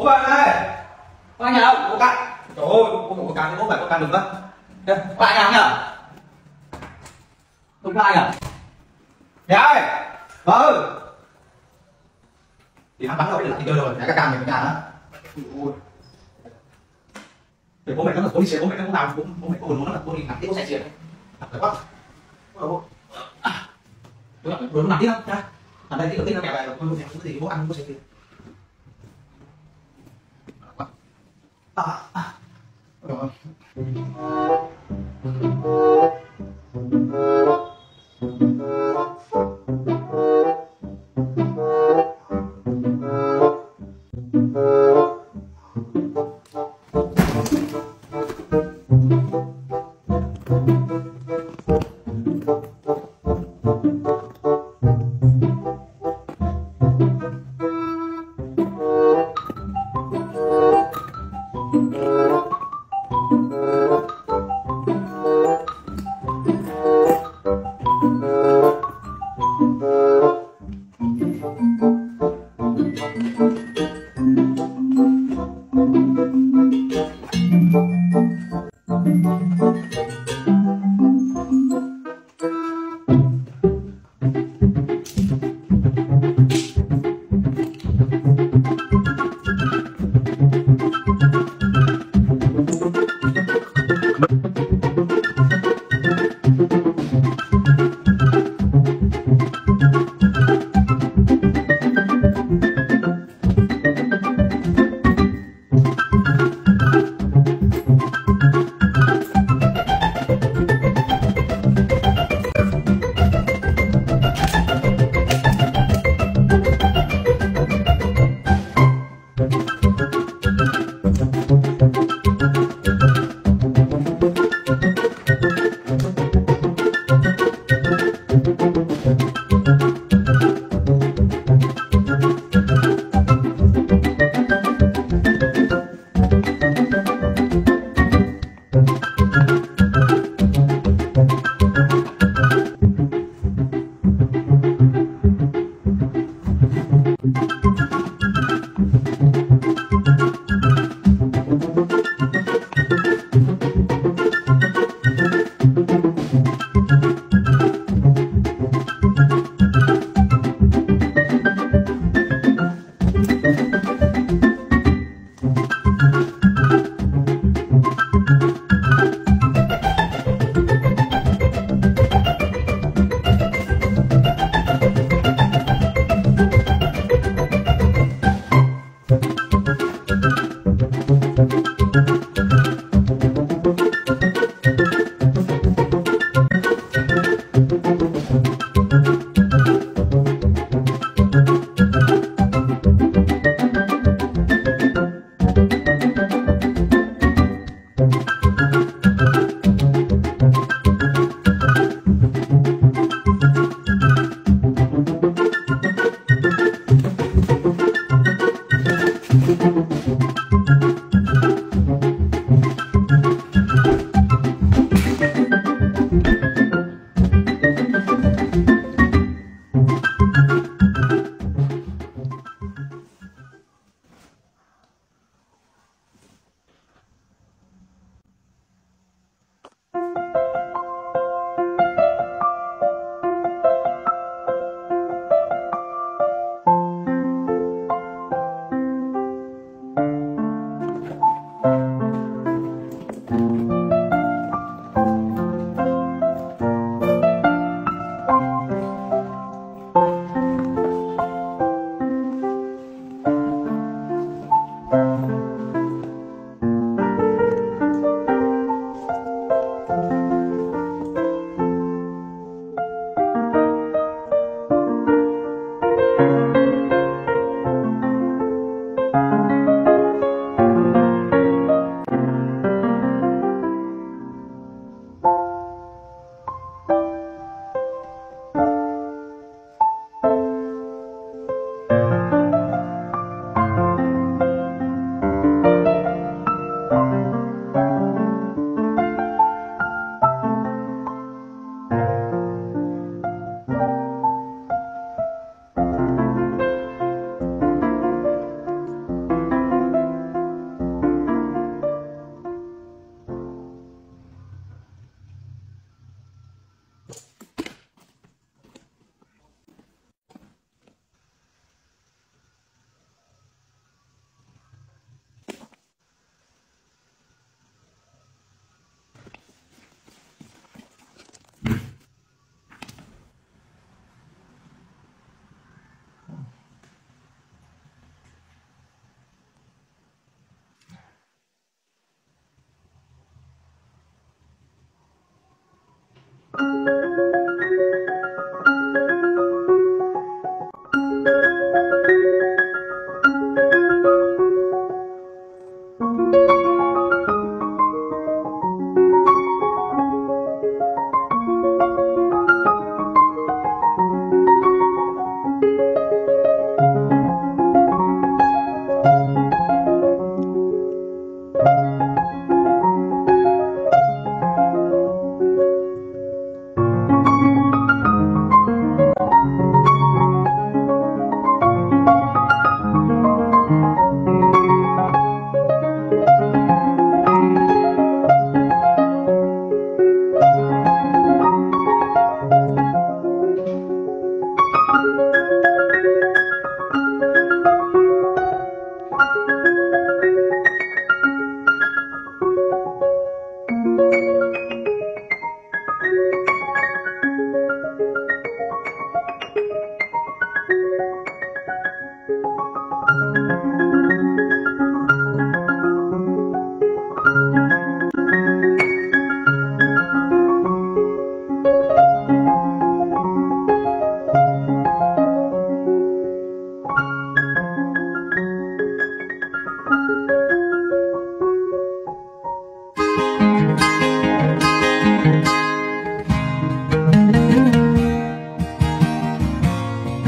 bố bạn ơi! Có anh nhà đâu bố cạn. Trời ơi bố bố cạn bố phải bố cạn được không? Đây, có ai nhà không nhở? Không có ai à nhà ơi! Ờ, ừ. Thì hắn bắn đâu lại thì chơi rồi nhà các càng mình nhà đó. Ui. thì bố mày nó là bố đi xe bố mày nó cũng làm bố bố mày có buồn nó là bố đi làm tiếp bố xe chuyện. Thật quá. Ờ, bố. Rồi nó làm tiếp không? Làm đây tí đầu tiên nó mẹ về bố mẹ không có gì bố ăn bố xe 아, 아. 어. 음.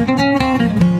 Ơi